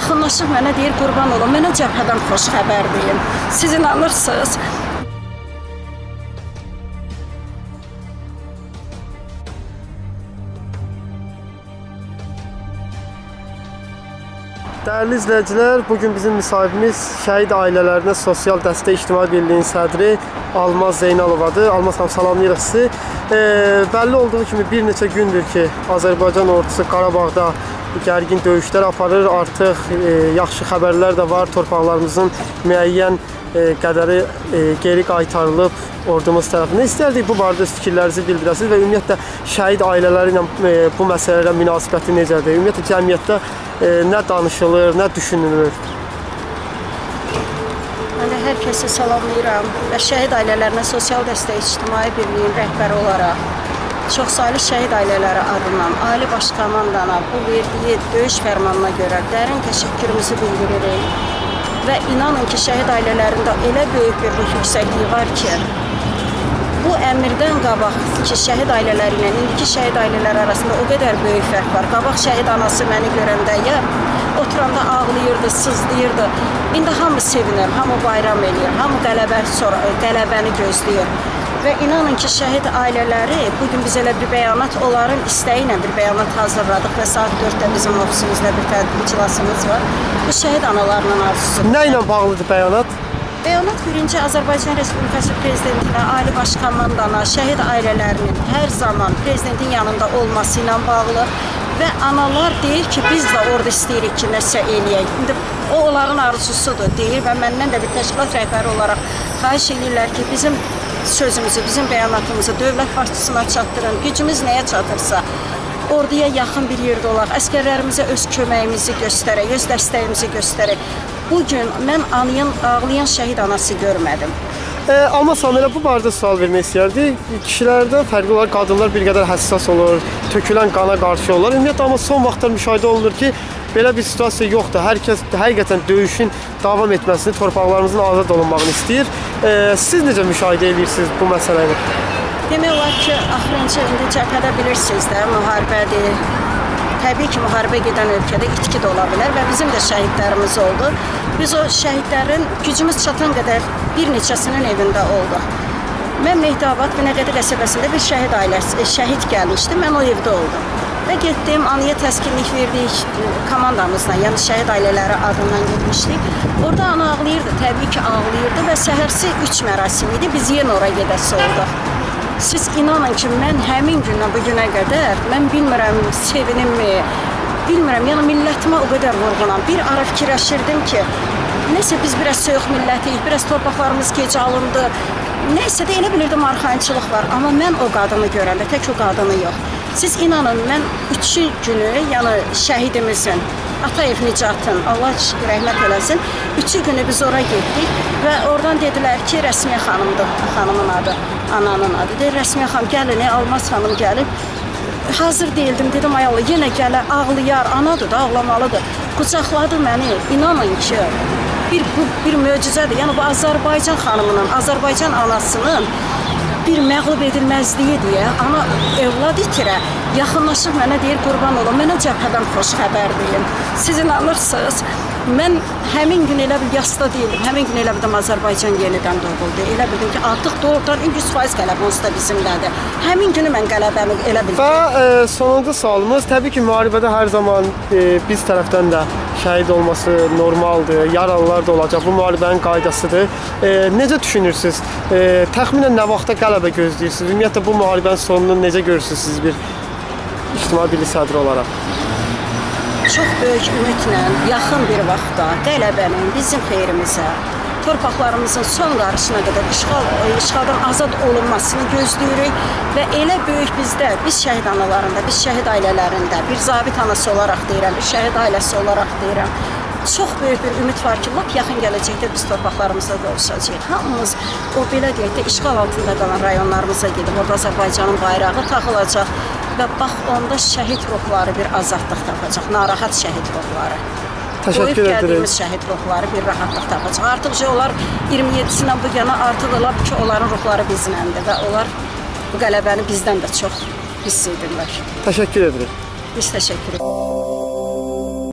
Yaxınlaşıb mənə deyir, qurban olum, mənə cəbhədən xoş xəbər deyin. Siz inanırsınız? Dəyərli izləyicilər, bu gün bizim müsahibimiz şəhid ailələrinə Sosial Dəstək İctimai Birliyinin sədri Almaz Zeynalovadır. Almaz xanım salamlayırıq sizi. E, bəlli olduğu kimi bir neçə gündür ki, Azərbaycan ordusu Qarabağda gərgin döyüşlər aparır. Artıq e, yaxşı xəbərlər də var. Torpaqlarımızın müəyyən qədəri e, geri qaytarılıb ordumuz tərəfindən. İstərdik bu barədə fikirlərinizi bildirəsiniz və ümumiyyətlə şəhid ailələri ilə e, bu məsələlərə münasibəti necədir? Ümumiyyətlə cəmiyyətdə e, nə danışılır, nə düşünülür? Mən də hər kəsi salamlayıram və şəhid ailələrinə Sosial Dəstək İctimai Birliyinin rəhbəri olaraq çoxsaylı şəhid ailələri adından Ali Baş Komandana bu verdiyi döyüş fərmanına görə dərin təşəkkürümüzü bildiririk. Və inanın ki, şəhid ailələrində elə böyük bir ruh yüksəkliyi var ki, bu əmrdən qabaq ki, şəhid ailələri ilə indiki şəhid ailələri arasında o qədər böyük fərq var. Qabaq şəhid anası məni görəndə ya oturanda ağlayırdı, sızlayırdı. İndi hamı sevinir, hamı bayram eləyir, hamı qələbə sonra qələbəni gözləyir. Və inanın ki, şəhid ailələri bu gün biz elə bir bəyanat onların istəyi ilə bir bəyanat hazırladıq və saat 4-də bizim ofisimizdə bir tədbir iclasımız var. Bu şəhid analarının arzusudur. Nə ilə bağlıdır bəyanat? Bəyanat birinci Azərbaycan Respublikası prezidentinə, Ali Baş Komandana, şəhid ailələrinin hər zaman prezidentin yanında olması ilə bağlı və analar deyir ki, biz də orada istəyirik ki, nəsə eləyək. İndi o onların arzusudur deyir və məndən də bir təşkilat rəhbəri olaraq xahiş edirlər ki, bizim sözümüzü, bizim bəyanatımızı dövlət başçısına çatdırın. Gücümüz nəyə çatırsa, orduya yaxın bir yerdə olaq, əskərlərimizə öz köməyimizi göstərək, öz dəstəyimizi göstərək. Bu gün mən anıyan, ağlayan şəhid anası görmədim. E, amma Samirə bu barədə sual vermək istəyərdi. Kişilərdən fərqli olaraq qadınlar bir qədər həssas olur, tökülən qana qarşı olurlar. Ümumiyyətlə amma son vaxtlar müşahidə olunur ki, belə bir situasiya yoxdur. Hər kəs həqiqətən döyüşün davam etməsini, torpaqlarımızın azad olunmağını istəyir. E, siz necə müşahidə edirsiniz bu məsələni? Demək olar ki, axırıncı indi cəbhədə bilirsiniz də, müharibədir. Təbii ki, müharibə gedən ölkədə itki də ola bilər və bizim də şəhidlərimiz oldu. Biz o şəhidlərin gücümüz çatan qədər bir neçəsinin evində olduq. Mən Mehdabad Binəqədi qəsəbəsində bir şəhid ailəsi, şəhid gəlmişdi. Mən o evdə oldum. Və getdim, anıya təskinlik verdik komandamızla, yəni şəhid ailələri adından getmişdik. Orada ana ağlayırdı, təbii ki, ağlayırdı və səhərsi 3 mərasimi idi. Biz yenə ora gedəsi olduq. Siz inanın ki, mən həmin gündən bu günə qədər mən bilmirəm sevinimmi, bilmirəm, yəni millətimə o qədər vurğunam. Bir ara fikirləşirdim ki, nəsə biz biraz soyuq millətiyik, biraz torpaqlarımız gec alındı. Nəsə də elə bilirdim arxayınçılıq var, amma mən o qadını görəndə tək o qadını yox. Siz inanın, mən 3 günü, yəni şəhidimizin Atayev Nicatın, Allah rəhmət eləsin. Üçü günü biz ora getdik və oradan dedilər ki, Rəsmiyə xanımdır, xanımın adı, ananın adı. Deyir, Rəsmiyə xanım gəlin, Almaz xanım gəlib. Hazır deyildim, dedim, ay Allah, yenə gələ, ağlayar, anadır da, ağlamalıdır. Qucaqladı məni, inanın ki, bir, bu, bir möcüzədir. Yəni, bu Azərbaycan xanımının, Azərbaycan anasının bir məğlub edilməzliyi deyə ana övlad itirə yaxınlaşıb mənə deyir qurban olum, mənə cəbhədən xoş xəbər deyin. Siz inanırsınız? Mən həmin gün elə bil yasda deyildim. Həmin gün elə bildim Azərbaycan yenidən doğuldu. Elə bildim ki, artıq doğrudan 100% qələbə onsuz da bizimlədir. Həmin günü mən qələbəmi elə bildim. Və e, sonuncu sualımız təbii ki, müharibədə hər zaman e, biz tərəfdən də şəhid olması normaldır. Yaralılar da olacaq. Bu müharibənin qaydasıdır. E, necə düşünürsüz? E, təxminən nə vaxta qələbə gözləyirsiniz? Ümumiyyətlə bu müharibənin sonunu necə görürsüz siz bir ictimai birlik sədri olaraq? Çox böyük ümidlə yaxın bir vaxtda qələbənin bizim xeyrimizə, torpaqlarımızın son qarışına qədər işğal işğaldan azad olunmasını gözləyirik və elə böyük bizdə, biz şəhid analarında, biz şəhid ailələrində, bir zabit anası olaraq deyirəm, bir şəhid ailəsi olaraq deyirəm, çox böyük bir ümid var ki, lap yaxın gələcəkdə biz torpaqlarımıza qovuşacağıq. Hamımız o belə deyək də işğal altında qalan rayonlarımıza gedib orada Azərbaycanın bayrağı taxılacaq və bax onda şəhid ruhları bir azadlıq tapacaq, narahat şəhid ruhları. Təşəkkür edirəm. gəldiyimiz şəhid ruhları bir rahatlıq tapacaq. Artıq şey onlar 27-sindən bu yana artıq ola ki, onların ruhları bizləndir və onlar bu qələbəni bizdən də çox hiss edirlər. Təşəkkür edirəm. Biz təşəkkür edirik.